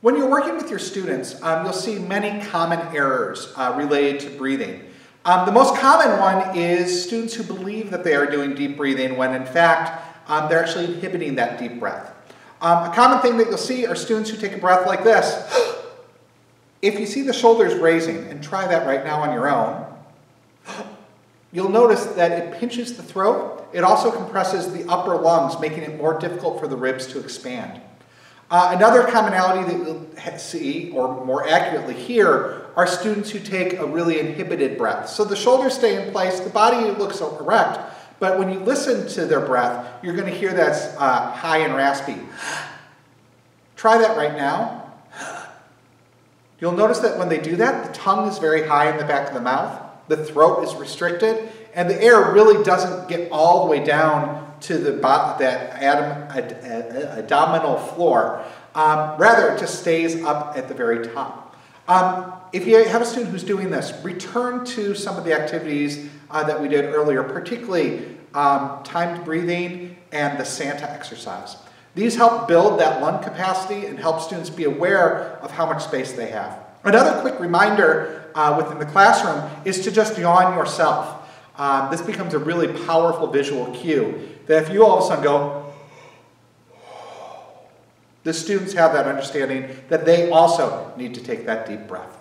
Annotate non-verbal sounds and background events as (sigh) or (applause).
When you're working with your students, um, you'll see many common errors uh, related to breathing. Um, the most common one is students who believe that they are doing deep breathing when in fact um, they're actually inhibiting that deep breath. Um, a common thing that you'll see are students who take a breath like this. (gasps) if you see the shoulders raising, and try that right now on your own, (gasps) you'll notice that it pinches the throat. It also compresses the upper lungs, making it more difficult for the ribs to expand. Uh, another commonality that you'll see, or more accurately hear, are students who take a really inhibited breath. So the shoulders stay in place, the body looks erect, but when you listen to their breath, you're going to hear that uh, high and raspy. Try that right now. You'll notice that when they do that, the tongue is very high in the back of the mouth, the throat is restricted, and the air really doesn't get all the way down to the that ad, abdominal floor. Um, rather, it just stays up at the very top. Um, if you have a student who's doing this, return to some of the activities uh, that we did earlier, particularly um, timed breathing and the Santa exercise. These help build that lung capacity and help students be aware of how much space they have. Another quick reminder uh, within the classroom is to just yawn yourself. Um, this becomes a really powerful visual cue that if you all of a sudden go, the students have that understanding that they also need to take that deep breath.